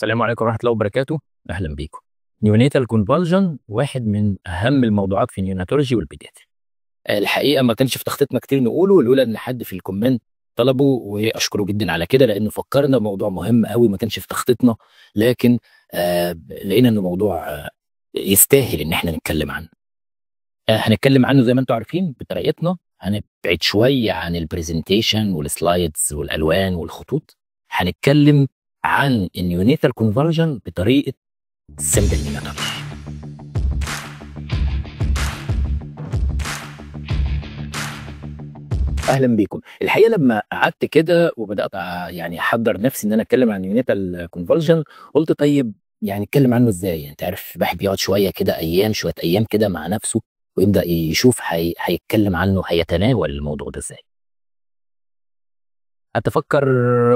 السلام عليكم ورحمة الله وبركاته. أهلا بيكم. neonatal convulsion واحد من أهم الموضوعات في ال neonatology وال pediatric الحقيقة ما كانش في تخطيطنا كتير نقوله لولا إن حد في ال comment طلبه وأشكره جدا على كده لأنه فكرنا موضوع مهم قوي ما كانش في تخطيطنا. لكن آه لقينا إنه موضوع آه يستاهل إن إحنا نتكلم عنه. آه هنتكلم عنه زي ما أنتم عارفين بطريقتنا. هنبعد شوية عن ال presentation وال slides والألوان والخطوط. هنتكلم عن ال neonatal convulsion بطريقة simple neonatal أهلا بيكم. الحقيقة لما قعدت كده وبدأت يعني أحضر نفسي إن أنا أتكلم عن neonatal convulsion قلت طيب يعني أتكلم عنه إزاي؟ يعني أنت عارف الواحد يقعد شوية كده أيام شوية أيام كده مع نفسه ويبدأ يشوف هي... هيتكلم عنه هيتناول الموضوع ده إزاي. أتفكر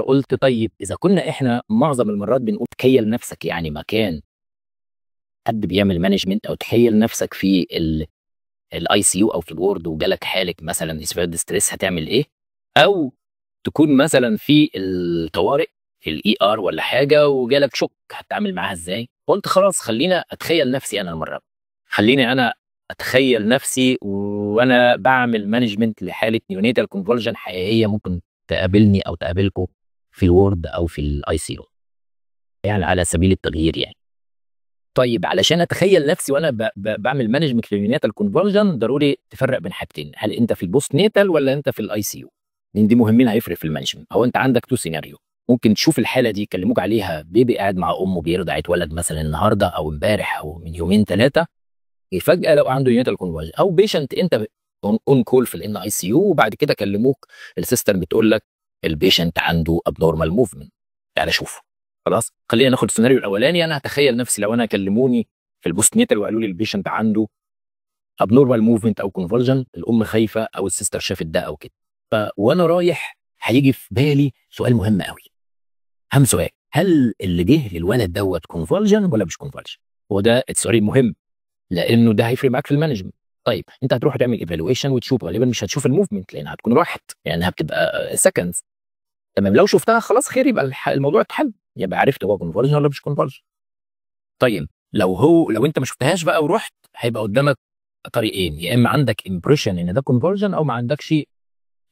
قلت طيب إذا كنا إحنا معظم المرات بنقول تخيل نفسك يعني مكان حد بيعمل management أو تخيل نفسك في ال ICU أو في ال ward وجالك حالة مثلا respiratory distress هتعمل إيه؟ أو تكون مثلا في الطوارئ في ال ER ولا حاجة وجالك shock هتتعامل معاها إزاي؟ قلت خلاص خلينا أتخيل نفسي أنا المرة دي. خليني أنا أتخيل نفسي وأنا بعمل management لحالة neonatal convulsion حقيقية ممكن تقابلني أو تقابلكم في ال ward أو في ال ICU يعني على سبيل التغيير يعني. طيب علشان أتخيل نفسي وأنا ب ب بعمل management لل neonatal convulsion ضروري تفرق بين حاجتين. هل أنت في ال postnatal ولا أنت في ال ICU لأن دي مهمين هيفرق في ال management هو أنت عندك two scenario ممكن تشوف الحالة دي يكلموك عليها baby قاعد مع أمه بيرضع اتولد مثلا النهارده أو امبارح أو من يومين ثلاثة فجاه لو عنده neonatal convulsion أو patient أنت on call في ال NICU وبعد كده كلموك. ال sister بتقول لك ال patient عنده abnormal movement تعالى شوفه. خلاص؟ خلينا ناخد السيناريو الأولاني. أنا هتخيل نفسي لو أنا كلموني في ال postnatal وقالوا لي ال patient عنده abnormal movement أو convulsion الأم خايفة أو ال sister شافت ده أو كده. ف وأنا رايح هيجي في بالي سؤال مهم قوي أهم سؤال هل اللي جه للولد دوت convulsion ولا مش convulsion هو ده السؤال المهم لأنه ده هيفرق معاك في ال management. طيب انت هتروح تعمل evaluation وتشوف غالبا مش هتشوف ال movement لأنها هتكون راحت يعني بتبقى seconds تمام لو شفتها خلاص خير يبقى الموضوع اتحل يبقى عرفت هو convulsion ولا مش convulsion طيب لو هو لو انت ما شفتهاش بقى ورحت هيبقى قدامك طريقين يا إما عندك impression إن ده convulsion أو ما عندكش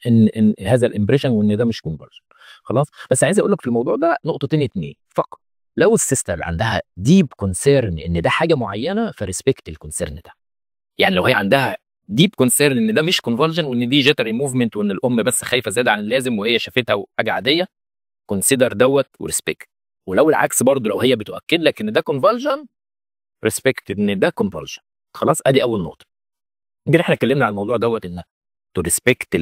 إن, إن هذا ال impression وإن ده مش convulsion خلاص؟ بس عايز أقول لك في الموضوع ده نقطتين اتنين. فقط لو ال sister عندها deep concern إن ده حاجة معينة ف respect ال concern ده. يعني لو هي عندها deep concern إن ده مش convulsion وإن دي jittery movement وإن الأم بس خايفة زيادة عن اللازم وهي شافتها وحاجة عادية consider دوت و respect ولو العكس برضه لو هي بتؤكد لك إن ده convulsion respect إن ده convulsion خلاص أدي أول نقطة. يمكن إحنا اتكلمنا عن الموضوع دوت إن to respect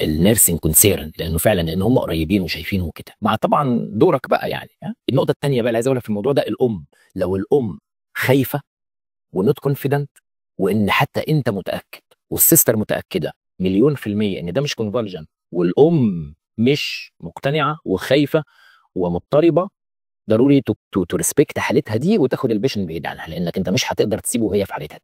ال nursing concern لأنه فعلا لأن هم قريبين وشايفين وكده. مع طبعا دورك بقى يعني النقطة الثانية بقى اللي عايز أقولها في الموضوع ده الأم. لو الأم خايفة و not confident وإن حتى أنت متأكد وال sister متأكدة مليون في المية إن ده مش convulsion والأم مش مقتنعة وخايفة ومضطربة ضروري to respect حالتها دي وتاخد ال patient بعيد عنها لأنك أنت مش هتقدر تسيبه وهي في حالتها. دي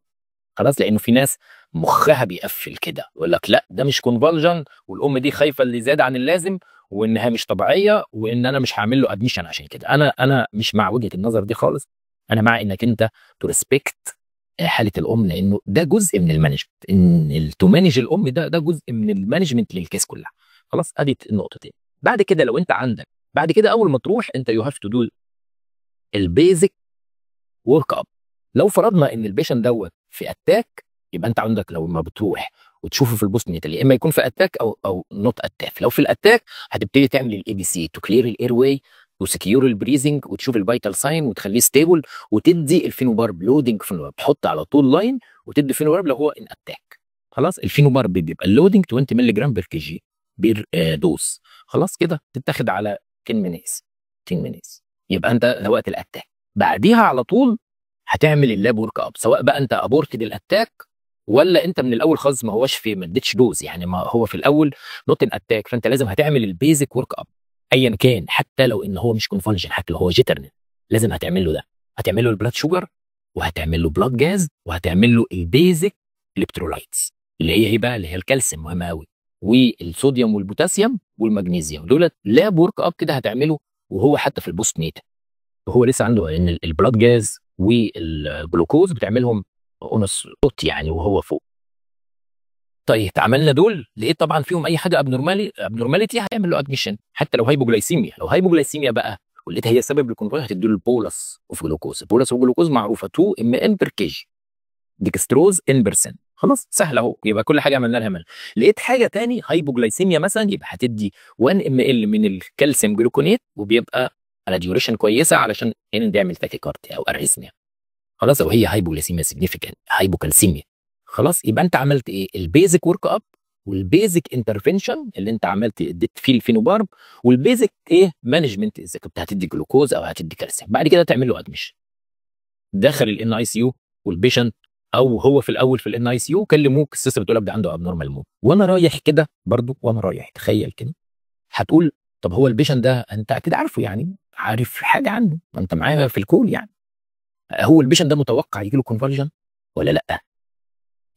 خلاص؟ لأنه في ناس مخها بيقفل كده يقول لك لأ ده مش convulsion والأم دي خايفة اللي زياده عن اللازم وإنها مش طبيعية وإن أنا مش هعمل له admission عشان كده. أنا أنا مش مع وجهة النظر دي خالص. أنا مع إنك أنت to respect حالة الأم لأنه ده جزء من ال management. إن to manage الأم ده ده جزء من ال management لل case كلها. خلاص أدي النقطتين بعد كده لو أنت عندك بعد كده أول ما تروح أنت you have to do ال basic workup لو فرضنا إن ال patient دوت في attack يبقى أنت عندك لو ما بتروح وتشوفه في ال postnatal يا إما يكون في attack أو أو not attack لو في ال attack هتبتدي تعمل ال ABC to clear ال airway و secure ال breathing وتشوف ال vital sign وتخليه stable وتدي ال phenobarb loading phenobarb تحط على طول line وتدي phenobarb لو هو in attack خلاص؟ ال phenobarb بيبقى ال loading 20 مللي جرام per kg per dose خلاص كده؟ تتاخد على 10 minutes 10 minutes يبقى أنت ده وقت ال attack بعديها على طول هتعمل ال lab workup سواء بقى أنت aborted ال attack ولا أنت من الأول خالص ما هوش في ما اديتش dose يعني ما هو في الأول not in attack فأنت لازم هتعمل ال basic workup ايا كان حتى لو ان هو مش convulsion حتى لو هو jittering لازم هتعمل له ده. هتعمل له ال blood sugar وهتعمل له blood gas وهتعمل له ال basic electrolytes اللي هي إيه بقى؟ اللي هي الكالسيوم مهمة قوي والصوديوم والبوتاسيوم والمغنيسيوم دول lab workup كده هتعمله وهو حتى في ال postnatal وهو لسه عنده إن ال blood gas والجلوكوز بتعملهم once يعني وهو فوق. طيب عملنا دول لقيت طبعا فيهم أي حاجة abnormality abnormality هتعمل له admission حتى لو hypoglycemia لو hypoglycemia بقى ولقيتها هي سبب ال convulsion هتدي له ال bolus of glucose ال bolus of glucose معروفة 2 ml per kg dextrose ten percent خلاص سهله أهو. يبقى كل حاجة عملنا لها من لقيت حاجة تاني hypocalcemia مثلا يبقى هتدي 1 ml من ال calcium gluconate وبيبقى على duration كويسة علشان هنا نعمل tachycardia أو arrhythmia خلاص أو هي hypoglycemia significant hypocalcemia خلاص يبقى أنت عملت إيه؟ ال basic workup وال basic intervention اللي أنت عملت اديت فيه ال phenobarb وال basic إيه؟ management إذا كنت هتدي جلوكوز أو هتدي كالسيوم بعد كده تعمل له admission دخل ال NICU وال patient أو هو في الأول في ال NICU كلموك ال sister بتقول لك ده عنده abnormal movement وأنا رايح كده برضو وأنا رايح تخيل كده. هتقول طب هو ال patient ده أنت أكيد عارفه يعني عارف حاجة عنه. ما أنت معايا في ال call يعني. هو ال patient ده متوقع يجي له convulsion ولا لأ؟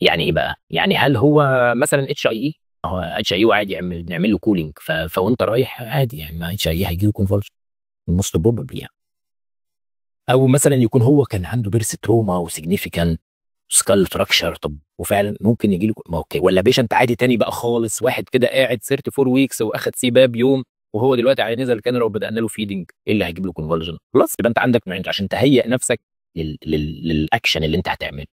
يعني إيه بقى؟ يعني هل هو مثلا اتش اي اي هو اتش اي عادي يعمل نعمل له cooling فوأنت رايح عادي يعني ما HIE هيجي له convulsion most probably يعني. أو مثلا يكون هو كان عنده birth trauma و significant skull fracture طب وفعلا ممكن يجي له okay ولا patient عادي تاني بقى خالص واحد كده قاعد 34 weeks وأخد CPAP يوم وهو دلوقتي نزل الكاميرا وبدانا له feeding إيه اللي هيجيب له convulsion خلاص يبقى أنت عندك عشان تهيئ نفسك لل... لل... للأكشن اللي أنت هتعمله.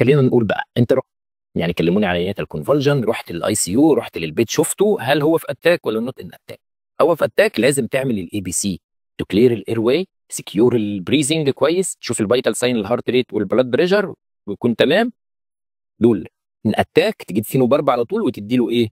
خلينا نقول بقى انت رحت يعني كلموني على عينات ال convulsion رحت لل ICU رحت لل patient شفته هل هو في attack ولا not in attack هو في attack لازم تعمل ال ABC to clear ال airway secure ال breathing كويس تشوف ال vital sign ال heart rate وال blood pressure ويكون تمام. دول in attack تجيب phenobarb على طول وتدي له إيه؟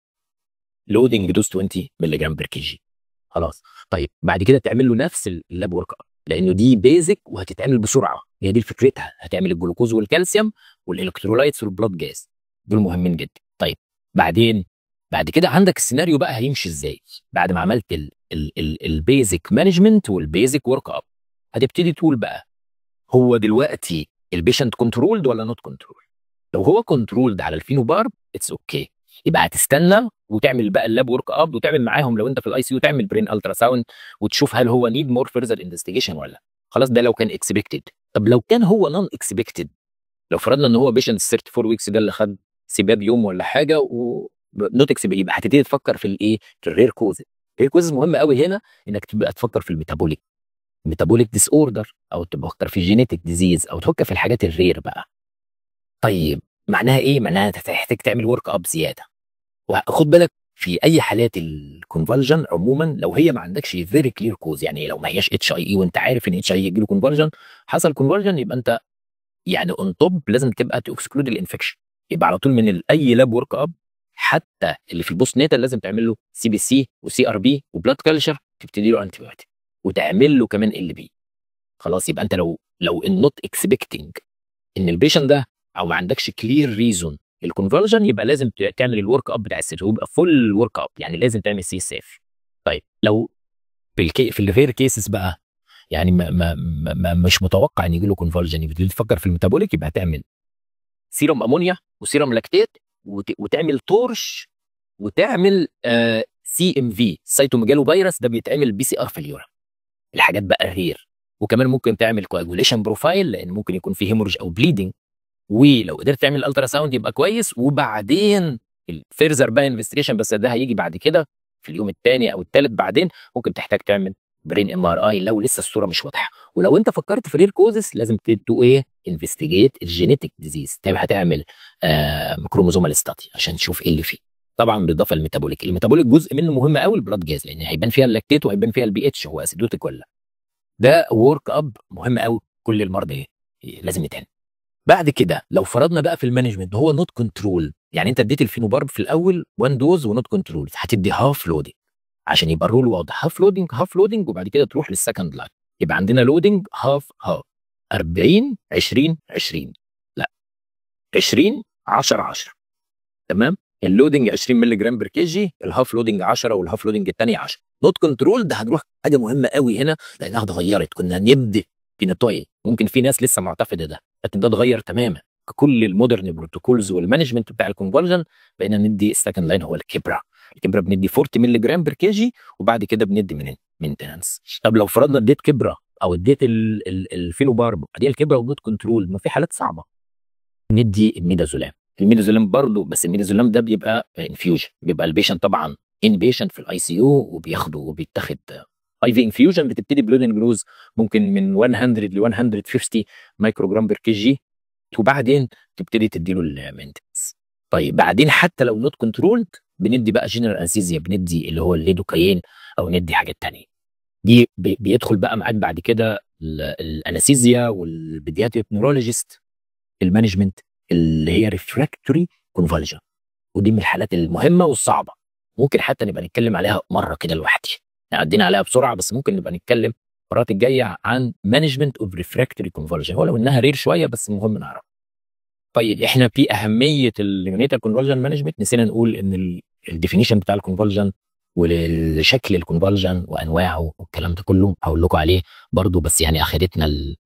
loading dose 20 مللي جرام per kg خلاص. طيب بعد كده تعمل له نفس ال lab workup لأنه دي basic وهتتعمل بسرعة. هي دي فكرتها. هتعمل الجلوكوز والكالسيوم وال electrolytes وال blood gas دول مهمين جدا. طيب بعدين بعد كده عندك السيناريو بقى هيمشي إزاي؟ بعد ما عملت ال basic management وال basic workup هتبتدي تقول بقى. هو دلوقتي ال patient controlled ولا not controlled لو هو controlled على ال phenobarb it's okay okay. يبقى هتستنى وتعمل بقى ال lab workup وتعمل معاهم لو انت في ال ICU تعمل brain ultrasound وتشوف هل هو need more further investigation ولا خلاص ده لو كان expected طب لو كان هو non expected لو فرضنا إن هو patient 34 weeks ده اللي خد سباب يوم ولا حاجة و not expected يبقى هتبتدي تفكر في الايه؟ في ال rare cause ال rare cause مهم قوي هنا إنك تبقى تفكر في ال metabolic. metabolic disorder أو تفكر في genetic disease أو تفكر في الحاجات ال rare بقى. طيب معناها إيه؟ معناها هتحتاج تعمل workup زيادة. وخد بالك في أي حالات ال convulsion عموما لو هي ما عندكش very clear cause يعني لو ما هياش HIE وأنت عارف إن HIE يجي له convulsion حصل convulsion يبقى أنت يعني on top لازم تبقى ت exclude ال infection يبقى على طول من أي lab workup حتى اللي في ال postnatal لازم تعمل له CBC و CRP و blood culture تبتدي له antibiotic وتعمل له كمان ال LP خلاص يبقى أنت لو لو ال not expecting إن ال patient ده أو ما عندكش clear reason ال convulsion يبقى لازم تعمل ال workup بتاع ال set يبقى full workup يعني لازم تعمل CSF طيب لو في الكي في ال rare cases بقى يعني ما ما ما مش متوقع إن يجي له convulsion تفكر في ال metabolic يبقى هتعمل serum ammonia و serum lactate وتعمل TORCH وتعمل CMV cytomegalovirus ده بيتعمل PCR في ال urine الحاجات بقى rare وكمان ممكن تعمل coagulation profile لأن ممكن يكون في hemorrhage أو bleeding ولو قدرت تعمل ultrasound يبقى كويس. وبعدين ال further بقى investigation بس ده هيجي بعد كده في اليوم الثاني أو الثالث بعدين. ممكن تحتاج تعمل brain MRI لو لسه الصورة مش واضحة. ولو أنت فكرت في rare causes لازم to do إيه؟ investigate ال genetic disease هتعمل آه chromosomal study عشان تشوف إيه اللي فيه. طبعا بالإضافة لل metabolic ال metabolic جزء منه مهم قوي ال blood gas لأن هيبان فيها ال lactate وهيبان فيها ال pH هو acidotic ولا ده workup مهم قوي كل المرضى؟ لازم يتعمل. بعد كده لو فرضنا بقى في ال management هو not controlled يعني أنت اديت ال phenobarb في الأول 1 dose و not controlled هتدي half loading عشان يبقى ال rule واضح. half loading half loading وبعد كده تروح لل second line يبقى عندنا loading half half 40 20 20 لا. 20 10 10 تمام؟ ال loading 20 مللي جرام per kg ال half loading 10 وال half loading الثاني 10 not controlled ده هنروح حاجة مهمة قوي هنا لأنها اتغيرت. كنا نبدي بنطوي ممكن في ناس لسه معتقدة ده. لكن ده اتغير تماما. كل ال modern protocols وال management بتاع ال convulsion بقينا ندي ال second line هو ال Keppra ال Keppra بندي 40 مللي جرام per kg وبعد كده بندي من maintenance طب لو فرضنا اديت Keppra أو اديت ال- ال- ال phenobarb بعدين ال Keppra وال not controlled ما في حالات صعبة. ندي ال midazolam. ال midazolam برضه بس الميدازولام ده بيبقى infusion بيبقى ال patient طبعا inpatient في ال ICU وبياخده وبيتاخد IV infusion بتبتدي ب loading dose ممكن من 100 ل 150 مايكروجرام per kg وبعدين تبتدي تديله ال maintenance طيب بعدين حتى لو not controlled بندي بقى general anesthesia بندي اللي هو الليدوكاين أو ندي حاجات تانية. دي بي- بيدخل بقى معاك بعد كده ال- ال anesthesia وال pediatric neurologist ال management اللي هي refractory convulsion ودي من الحالات المهمة والصعبة. ممكن حتى نبقى نتكلم عليها مرة كده لوحدي. عدينا عليها بسرعة بس ممكن نبقى نتكلم المرات الجاية عن management of refractory convulsion ولو انها rare شوية بس مهم نعرف. طيب إحنا في أهمية ال neonatal convulsion management نسينا نقول إن ال definition بتاع ال convulsion والشكل ال convulsion وأنواعه والكلام ده كله هقول لكم عليه برضو بس يعني أخدتنا ال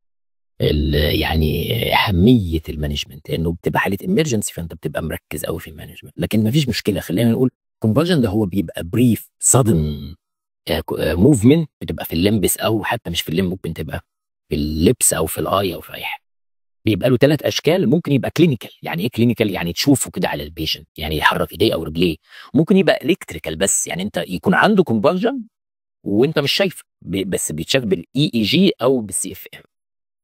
يعني أهمية ال management لأنه بتبقى حالة emergency فأنت بتبقى مركز قوي في ال management لكن ما فيش مشكلة خلينا نقول convulsion ده هو بيبقى brief sudden movement بتبقى في ال limbs أو حتى مش في ال limb ممكن تبقى في ال lips أو في ال eye أو في أي حاجة. بيبقى له ثلاث أشكال ممكن يبقى clinical يعني إيه clinical يعني تشوفه كده على ال patient يعني يحرك إيديه أو رجليه. ممكن يبقى electrical بس. يعني أنت يكون عنده convulsion وأنت مش شايفه. بس بيتشاف بال EEG أو بال CFM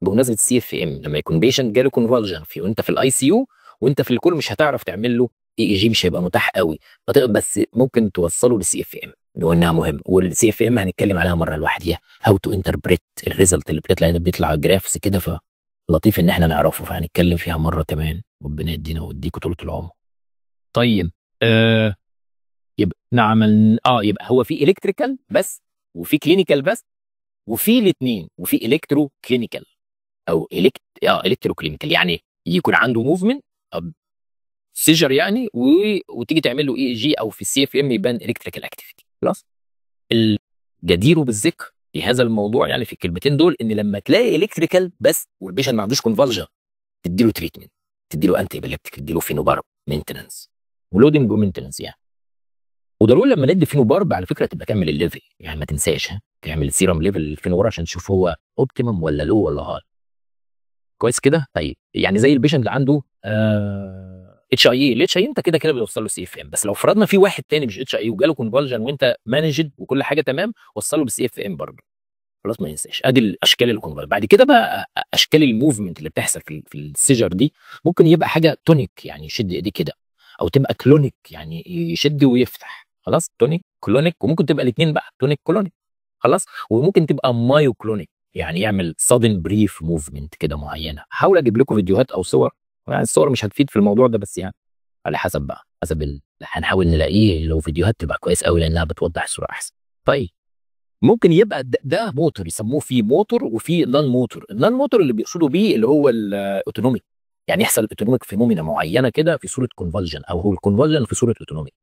بمناسبة ال CFM لما يكون patient جاله convulsion في وأنت في ال ICU وأنت في الكل مش هتعرف تعمل له EEG مش هيبقى متاح قوي. بس ممكن توصله لل CFM وانها مهم وال CFM هنتكلم عليها مرة لوحديها. how to interpret ال result اللي بتطلع. اللي بيطلع graphs كده فلطيف إن إحنا نعرفه. فهنتكلم فيها مرة كمان ربنا يدينا ويديكوا طول العمر. طيب آه يبقى نعمل آه يبقى هو في ال electrical بس وفي clinical بس وفي الاثنين وفي electroclinical أو elect- آه electroclinical يعني يكون عنده movement seizure يعني و... وتيجي تعمل له EEG أو في ال CFM يبان electrical activity خلاص؟ الجدير بالذكر في هذا الموضوع يعني في الكلمتين دول إن لما تلاقي electrical بس وال patient ما عندوش convulsion تدي له treatment تدي له anti- تدي له phenobarb maintenance و loading و maintenance يعني. وضروري لما ندي phenobarb على فكرة تبقى كامل ال level يعني ما تنساش تعمل serum level ال phenobarb عشان تشوف هو optimum ولا low ولا high كويس كده؟ طيب يعني زي ال patient اللي عنده اتش اي اي الاتش اي انت كده كده بيوصل له CFM بس لو فرضنا في واحد تاني مش HIE وجاله convulsion وانت managed وكل حاجة تمام وصله بال CFM برضه. خلاص ما ينساش. ادي الأشكال ال convulsion بعد كده بقى أشكال ال movement اللي بتحصل في في ال seizure دي ممكن يبقى حاجة tonic يعني يشد إيديه كده أو تبقى clonic يعني يشد ويفتح. خلاص؟ tonic clonic وممكن تبقى الاثنين بقى tonic clonic خلاص؟ وممكن تبقى myoclonic يعني يعمل sudden brief movement كده معينة. هحاول أجيب لكم فيديوهات أو صور يعني الصور مش هتفيد في الموضوع ده بس يعني على حسب بقى حسب ال... هنحاول نلاقيه لو فيديوهات تبقى كويس قوي لأنها بتوضح الصورة أحسن. طيب ممكن يبقى ده, ده موتور يسموه في موتور وفي non motor ال non motor اللي بيقصدوا بيه اللي هو ال autonomic يعني يحصل autonomic phenomena معينة كده في صورة convulsion أو هو ال convulsion في صورة autonomic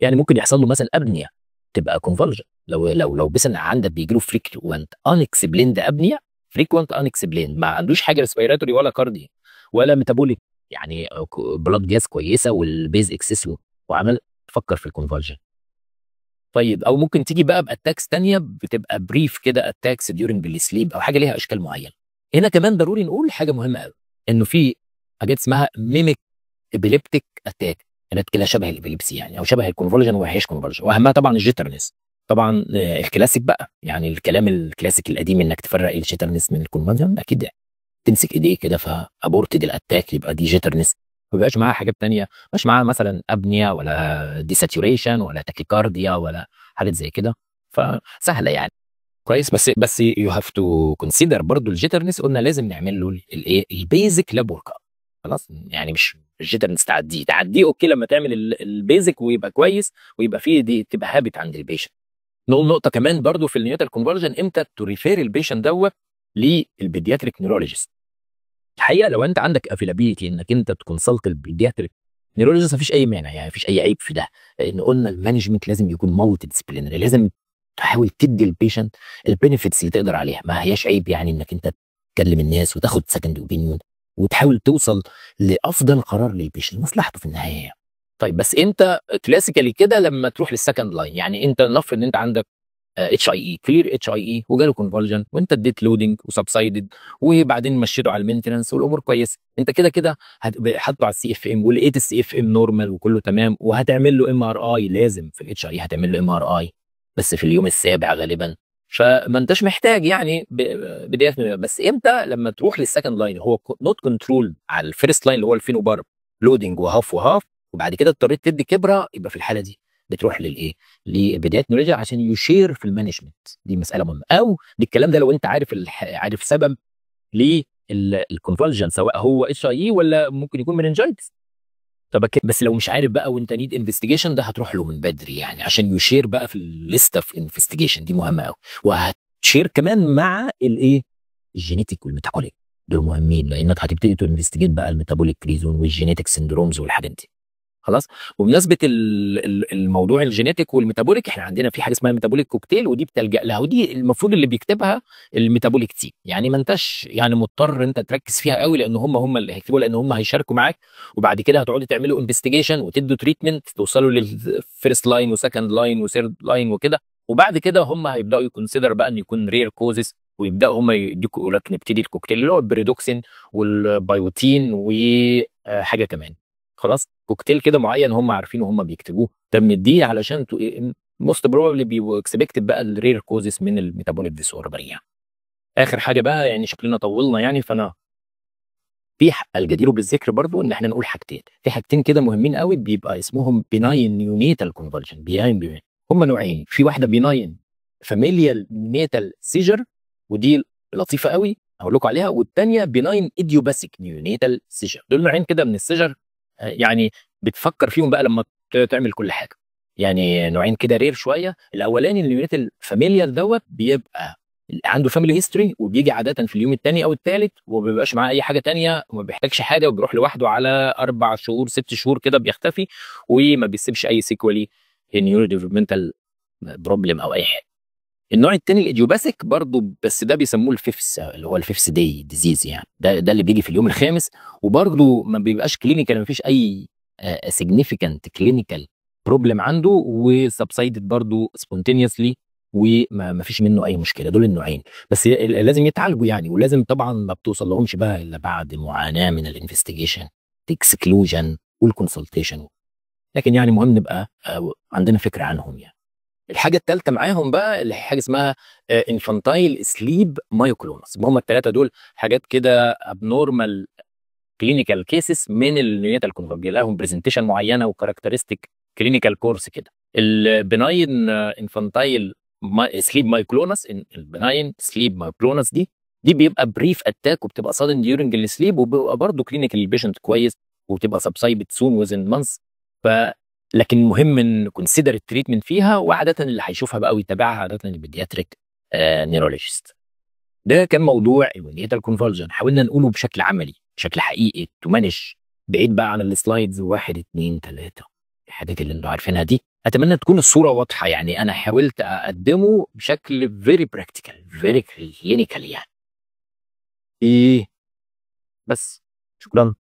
يعني ممكن يحصل له مثلا apnea تبقى convulsion لو لو لو مثلا عندك بيجي له frequent unexplained apnea frequent unexplained ما عندوش حاجة respiratory ولا cardiac ولا metabolic يعني blood gas كويسة وال base excess وعمل فكر في ال convulsion طيب أو ممكن تيجي بقى ب attacks تانية بتبقى brief كده attacks during بال sleep أو حاجة ليها أشكال معينة. هنا كمان ضروري نقول حاجة مهمة قوي إنه في حاجات اسمها mimic epileptic attack حاجات كده شبه ال epilepsy يعني أو شبه ال convulsion وهي مش convulsion وأهمها طبعا ال jitteriness طبعا آه، الكلاسيك بقى يعني الكلام الكلاسيك القديم إنك تفرق ال jitteriness من ال convulsion أكيد تمسك إيديه كده ف aborted ال attack يبقى دي jitteriness. ما بيبقاش معاها حاجات تانية مش معاها مثلا apnea ولا desaturation ولا tachycardia ولا حاجات زي كده. فسهلة يعني. كويس بس بس you have to consider برضه ال jitteriness قلنا لازم نعمل له الايه ال basic lab work خلاص؟ يعني مش ال jitteriness تعديه تعديه okay لما تعمل ال- ال basic ويبقى كويس ويبقى فيه دي تبقى habit عند ال patient نقول نقطة كمان برضه في ال neonatal convulsion إمتى to refer ال patient دوت لل pediatric neurologist الحقيقة لو أنت عندك availability إنك أنت ت consult ال pediatric neurologist مفيش أي مانع يعني مفيش أي عيب في ده. لأن قلنا ال management لازم يكون multidisciplinary لازم تحاول تدي ال patient ال benefits اللي تقدر عليها. ما هياش عيب يعني إنك أنت تكلم الناس وتاخد second opinion وتحاول توصل لأفضل قرار لل patient مصلحته في النهاية. طيب بس أنت classically كده لما تروح لل second line يعني أنت نفرض إن أنت عندك اتش اي اي كلير اتش اي اي وجاله convulsion وانت اديت loading و subsided وبعدين مشيته على ال maintenance والأمور كويسة. انت كده كده حاطه على ال CFM ولقيت ال CFM normal وكله تمام وهتعمل له MRI لازم في ال HIE هتعمل له MRI بس في اليوم السابع غالبا. فما انتش محتاج يعني بداية بس إمتى؟ لما تروح لل second line هو not controlled على ال first line اللي هو ال phenobarb loading و half و half وبعد كده اضطريت تدي Keppra يبقى في الحالة دي. بتروح للإيه؟ لل pediatric neurology عشان ي share في ال management. دي مسألة مهمة. أو الكلام ده لو أنت عارف الح... عارف سبب لل convulsion سواء هو HIE ولا ممكن يكون meningitis طب بس لو مش عارف بقى وأنت need investigation ده هتروح له من بدري يعني عشان ي share بقى في ال list of investigation دي مهمة قوي وهت share كمان مع الإيه؟ ال genetic وال metabolic دول مهمين لأنك هتبتدي ت investigate بقى ال metabolic reason وال genetic syndromes والحاجات دي. خلاص. وبمناسبه الموضوع ال genetic وال metabolic إحنا عندنا في حاجة اسمها metabolic cocktail ودي بتلجأ لها ودي المفروض اللي بيكتبها ال metabolic team يعني ما انتش يعني مضطر انت تركز فيها قوي لأن هم هم اللي هيكتبوا لأن هم هيشاركوا معاك وبعد كده هتقعدوا تعملوا investigation وتدوا treatment توصلوا لل first line و second line و third line وكده. وبعد كده هم هيبدأوا ي consider بقى إن يكون rare causes ويبدأوا هم يديكوا يقول لك نبتدي الكوكتيل اللي هو ال pyridoxine والبايوتين وحاجة كمان. خلاص؟ كوكتيل كده معين هم عارفين وهم بيكتبوه. طب نديه علشان most probably بيبقوا expected بقى ال rare causes من ال metabolic disorder يعني. آخر حاجة بقى يعني شكلنا طولنا يعني فأنا في الجدير بالذكر برضو إن إحنا نقول حاجتين. في حاجتين كده مهمين قوي بيبقى اسمهم benign neonatal convulsion benign هم نوعين. في واحدة benign familial neonatal seizure ودي لطيفة قوي هقول لكم عليها والثانيه benign idiopathic neonatal seizure دول نوعين كده من ال seizure يعني بتفكر فيهم بقى لما تعمل كل حاجة. يعني نوعين كده rare شوية. الأولاني ال benign ال familial دوت بيبقى عنده family history وبيجي عادة في اليوم الثاني أو الثالث وما بيبقاش معاه أي حاجة تانية وما بيحتاجش حاجة وبيروح لوحده على أربع شهور ست شهور كده بيختفي وما بيسيبش أي sequelae neurodevelopmental problem أو أي حاجة. النوع الثاني ال idiopathic برضه بس ده بيسموه ال fifth اللي هو ال fifth day disease يعني. ده ده اللي بيجي في اليوم الخامس. وبرضه ما بيبقاش clinical ما فيش أي significant clinical problem عنده و subsided برضه spontaneously وما فيش منه أي مشكلة. دول النوعين. بس لازم يتعالجوا يعني ولازم طبعا ما بتوصل لهمش بقى إلا بعد معاناة من ال investigation exclusion وال consultation لكن يعني مهم نبقى عندنا فكرة عنهم يعني. الحاجة الثالثه معاهم بقى اللي حاجة اسمها infantile sleep myoclonus هم الثلاثه دول حاجات كده abnormal clinical cases من ال neonatal convulsion لهم presentation معينة و characteristic clinical course كده. ال benign infantile sleep myoclonus ال benign sleep myoclonus دي دي بيبقى brief attack وبتبقى sudden during ال sleep وبيبقى برضه clinical ال patient كويس وبتبقى subside soon within months ف لكن مهم إن consider ال treatment فيها وعاده اللي هيشوفها بقى ويتابعها عاده ال pediatric آه neurologist ده كان موضوع ال neonatal convulsion حاولنا نقوله بشكل عملي بشكل حقيقي to manage بعيد بقى عن ال slides واحد اتنين تلاتة. الحاجات اللي أنتوا عارفينها دي. أتمنى تكون الصورة واضحة يعني أنا حاولت أقدمه بشكل very practical very clinical يعني. إيه؟ بس. شكرا.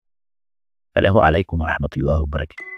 السلام عليكم ورحمة الله وبركاته.